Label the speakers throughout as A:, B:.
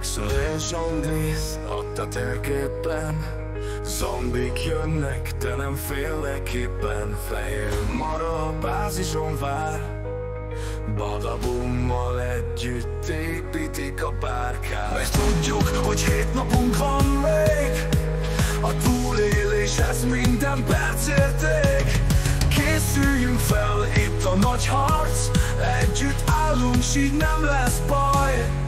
A: És zombiz ott a térképen. Zombik jönnek, de nem félnek éppen. Fehér mara a bázison vár. Badabummal együtt építik a bárkát Mert tudjuk, hogy hét napunk van még. A túlélés ez minden perc érték. Készüljünk fel, itt a nagy harc. Együtt állunk, s így nem lesz baj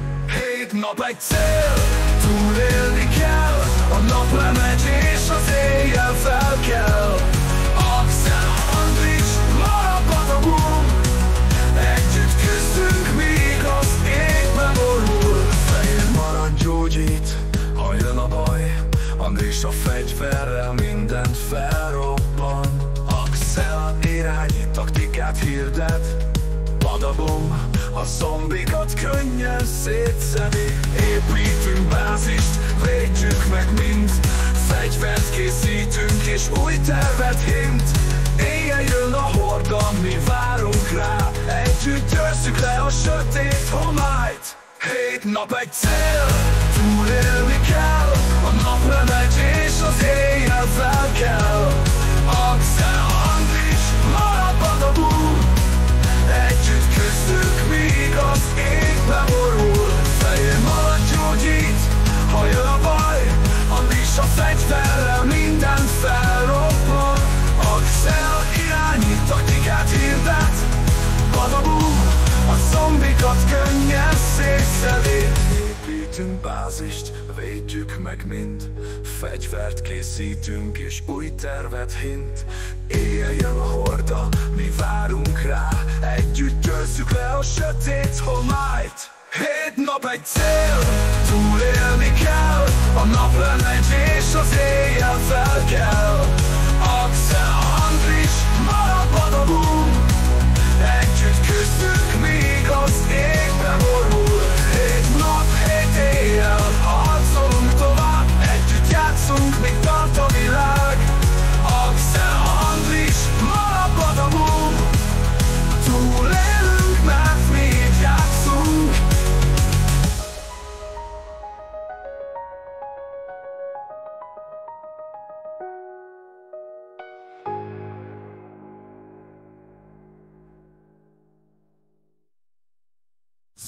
A: nap egy cél, túlélni kell. A nap lemegy és az éjjel fel kell. Axel, Andris, marad a boom Együtt küzdünk, míg az égbe borul Fehér marad gyógyít, ha jön a baj. Andris a fegyverrel mindent felrobban. Axel irányít, taktikát hirdet. Badabom, a zombikat könnyen szétszedi. Építünk bázist, védjük meg mind. Fegyvert készítünk és új tervet hint. Éjjel jön a horda, mi várunk rá. Együtt győzzük le a sötét homályt. Hét nap egy cél, túlélni kell. A nap lemegy és az éjjel fel kell Építünk bázist, védjük meg mind. Fegyvert készítünk és új tervet hint. Éjjel jön a horda, mi várunk rá. Együtt győzzük le a sötét homályt. Hét nap egy cél, túlélni kell. A nap lemegy és az éjjel fel kell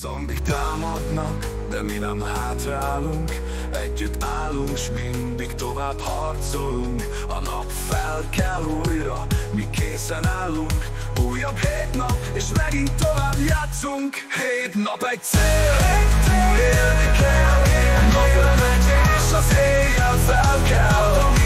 A: Zombik támadnak, de mi nem hátrálunk. Együtt állunk, s mindig tovább harcolunk. A nap fel kell újra, mi készen állunk. Újabb hét nap, és megint tovább játszunk. Hét nap egy cél, egy cél, élni kell Napra megy, és az éjjel fel kell, ami